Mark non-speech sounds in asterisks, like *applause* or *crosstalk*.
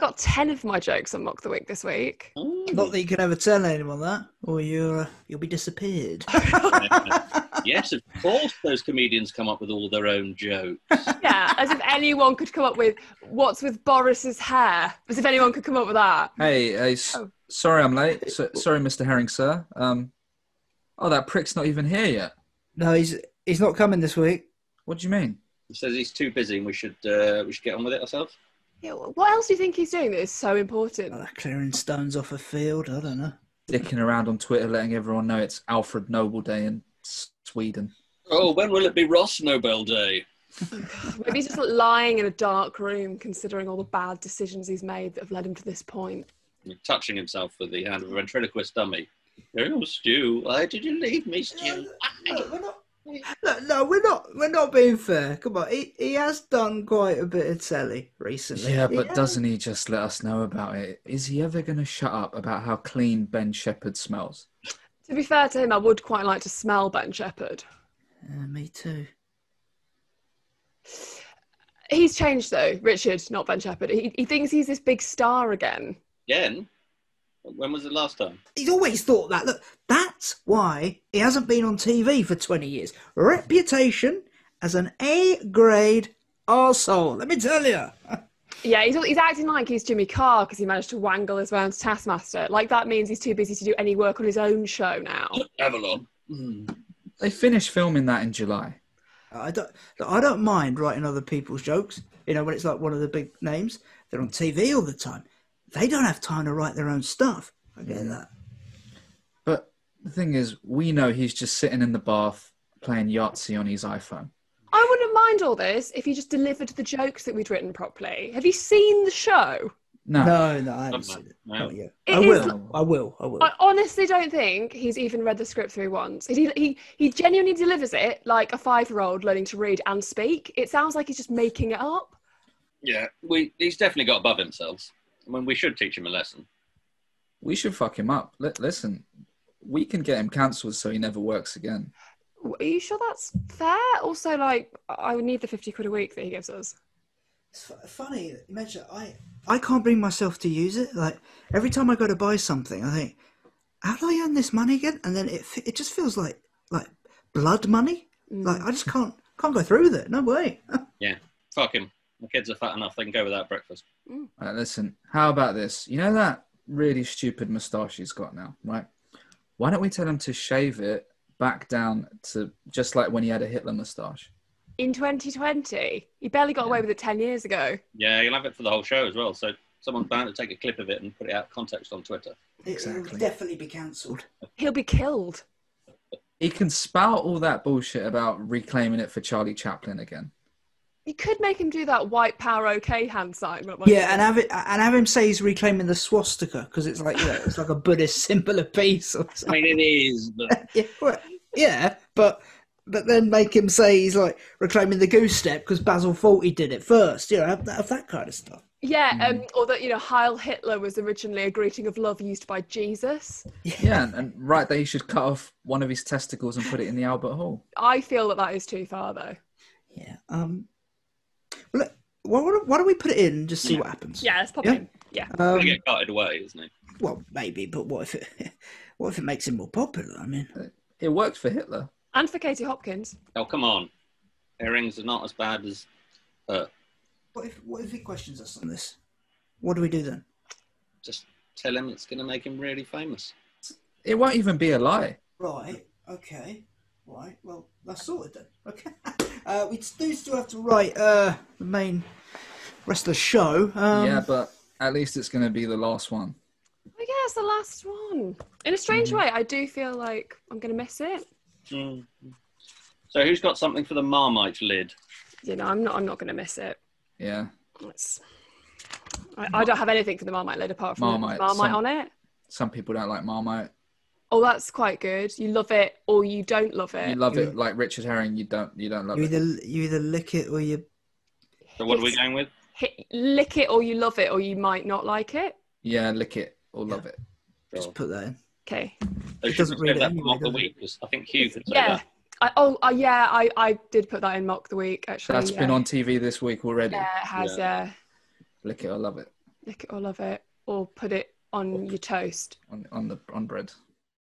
got 10 of my jokes on Mock the Week this week. Oh. Not that you can ever tell anyone that, or you're uh, you'll be disappeared. *laughs* *laughs* yes, of course, those comedians come up with all their own jokes. *laughs* Yeah, as if anyone could come up with what's with Boris's hair. As if anyone could come up with that. Hey, hey s- Oh. sorry I'm late. So, sorry, Mr. Herring, sir. Um, oh, that prick's not even here yet. no, he's he's not coming this week. What do you mean? He says he's too busy and we should uh, we should get on with it ourselves. Yeah, what else do you think he's doing that is so important? Uh, clearing stones off a field. I don't know. Dicking around on Twitter, letting everyone know it's Alfred Nobel Day in Sweden. Oh, when will it be Ross Nobel Day? *laughs* Maybe he's just lying in a dark room considering all the bad decisions he's made that have led him to this point. Touching himself with the hand of a ventriloquist dummy. Oh, Stu, why did you leave me, Stu? No, we're not. No, no, we're not. We're not being fair. Come on, he, he has done quite a bit of telly recently. Yeah, but has. doesn't he just let us know about it? Is he ever going to shut up about how clean Ben Shephard smells? To be fair to him, I would quite like to smell Ben Shephard. Yeah, me too. He's changed though, Richard, not Ben Shephard. He, he thinks he's this big star again. Again? When was the last time? He's always thought that. Look, that's why he hasn't been on TV for 20 years. Reputation as an A grade arsehole. Let me tell you. *laughs* Yeah, he's, he's acting like he's Jimmy Carr because he managed to wangle his way onto Taskmaster. Like that means he's too busy to do any work on his own show now. Avalon. Hmm. They finished filming that in July. I don't. I don't mind writing other people's jokes. You know, when it's like one of the big names, they're on TV all the time. They don't have time to write their own stuff. I get that. But the thing is, we know he's just sitting in the bath playing Yahtzee on his iPhone. I wouldn't mind all this if he just delivered the jokes that we'd written properly. Have you seen the show? No, No, no, I haven't seen it. no. Not yet. It I is- will. I will. I will. I honestly don't think he's even read the script through once. He, he, he genuinely delivers it like a five year old learning to read and speak. It sounds like he's just making it up. Yeah, we, he's definitely got above himself. I mean, we should teach him a lesson. we should fuck him up. Li- listen, we can get him cancelled so he never works again. Are you sure that's fair? Also, like, I would need the 50 quid a week that he gives us. It's fu- funny. Imagine I I can't bring myself to use it. Like every time I go to buy something, I think, how do I earn this money again? And then it it just feels like like blood money. Mm. Like I just can't can't go through with it. No way. *laughs* Yeah, fuck him. The kids are fat enough; they can go without breakfast. Mm. Right, listen, how about this? You know that really stupid moustache he's got now, right? Why don't we tell him to shave it back down to just like when he had a Hitler moustache? In 2020, he barely got away with it 10 years ago. Yeah, you'll have it for the whole show as well. So someone's bound to take a clip of it and put it out of context on Twitter. Exactly. definitely be cancelled. He'll be killed. He can spout all that bullshit about reclaiming it for Charlie Chaplin again. You could make him do that white power okay hand sign. but, like, Yeah, and have it and have him say he's reclaiming the swastika because it's like yeah, it's like a Buddhist *laughs* symbol of peace or I mean, it is, but *laughs* Yeah, well, yeah, but but then make him say he's like reclaiming the goose step because Basil Fawlty did it first. You know, have that, have that kind of stuff. Yeah, um, or that, you know, Heil Hitler was originally a greeting of love used by Jesus. Yeah, and, and right that he should cut off one of his testicles and put it in the Albert Hall. I feel that that is too far, though. Yeah. Um. Well, look, why, why, don't- why don't we put it in and just see Yeah. what happens? Yeah, let's pop Yeah. in. Yeah. he'll Um, get carted away, isn't he? well, maybe, but what if it? *laughs* What if it makes him more popular? I mean, It worked for Hitler. And for Katie Hopkins. Oh, come on. Earrings are not as bad as uh, what if what if he questions us on this? What do we do then? just tell him it's going to make him really famous. It won't even be a lie. Right. Okay. Right. Well, that's sorted then. Okay. *laughs* Uh, we do still have to write uh, the main rest of the show. Um, yeah, but at least it's going to be the last one. I guess the last one. In a strange way, I do feel like I'm going to miss it. Mm. So who's got something for the Marmite lid? You know, I'm not. I'm not going to miss it. Yeah. It's, I, I don't have anything for the Marmite lid apart from Marmite, Marmite some- on it. Some people don't like Marmite. Oh, that's quite good. You love it or you don't love it. You love it like Richard Herring. You don't. You don't love You it. either you either lick it or you. So what are we going with? Hit, lick it or you love it or you might not like it. Yeah, lick it or love it. Just put that in. Okay. It doesn't we read that anyway, mock the does it? week? 'Cause I think Hugh could say Yeah. that. I, oh, uh, yeah. I, I did put that in mock the week actually. That's yeah. been on TV this week already. Yeah, it has. Yeah. Yeah. Lick it or love it. Lick it or love it, or put it on your toast. on on the on bread.